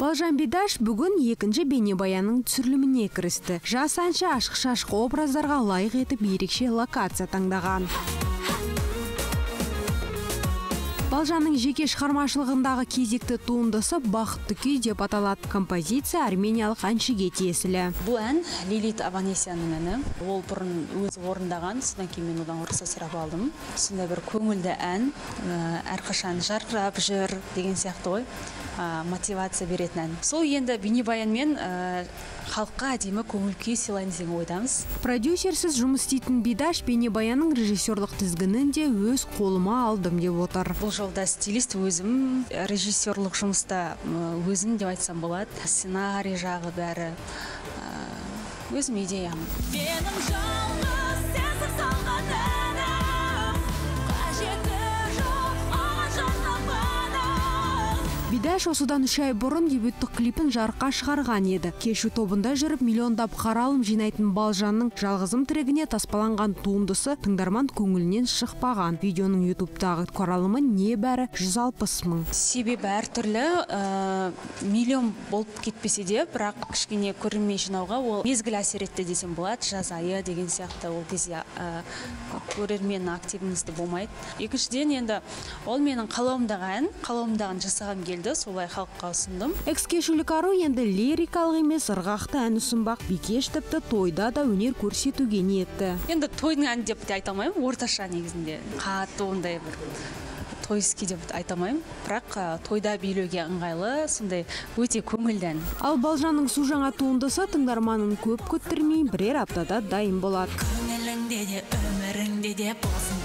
балжан бидаш бүгін екінші бейнебаянның түсіріліміне кірісті. Жас әнші ашық шашық образдарға лайық етіп ерекше локация таңдаған. Балжанның жеке шығармашылығындағы кезекті туындысы бақытты күй деп аталады. Композиция армениялық әншіге тиесілі. Бұл ән лилит аванесянның әні. Ол бұрын өзі орындаған содан кейін мен одан рұқсат сұрап алдым. Сондай бір көңілді ән әрқашан жарқырап жүр деген сияқты ғой. Мотивация беретін ән сол енді бейнебаянмен ә, халыққа әдемі көңіл күй сыйлаймыз деген ойдамыз. Продюсерсіз жұмыс істейтін бидаш бейнебаянның режиссерлық тізгінін де өз қолыма алдым деп отыр. Бұл жолда стилист өзім режиссерлық жұмыста өзім деп айтсам болады. Сценарий жағы бәрі ә, өзім идеям. Менің жалғыз бидаш осыдан үш ай бұрын дебюттік клипін жарыққа шығарған еді. Кешу тобында жүріп миллиондап қаралым жинайтын балжанның жалғызым трегіне таспаланған туындысы тыңдарман көңілінен шықпаған. Видеоның ютубтағы қаралымы небәрі 160 мың. Себебі әртүрлі ә, миллион болып кетпесе де бірақ кішкене көрермен жинауға ол мезгіл әсер етті десем болады. Жаз айы деген сияқты ол кезде ә, көрермен активності болмайды. Екіншіден енді ол менің қалауымдағы ән қалауымдағын жасағым келді. Солай халыққа ұсындым. Экскешулік ару енді лирикалық емес ырғақты ән ұсынбақ. Бикеш тіпті тойда да өнер көрсетуге ниетті. Енді тойдың әні деп те айта алмаймын орташа негізінде. Қатты ондай бір тойский деп айта алмаймын. Бірақ ә, тойда билеуге ыңғайлы сондай өте көңілді ән. Ал балжанның су жаңа туындысы тыңдарманын көп күттірмей бірер аптада дайын болады көңіліңде де өміріңде де болсын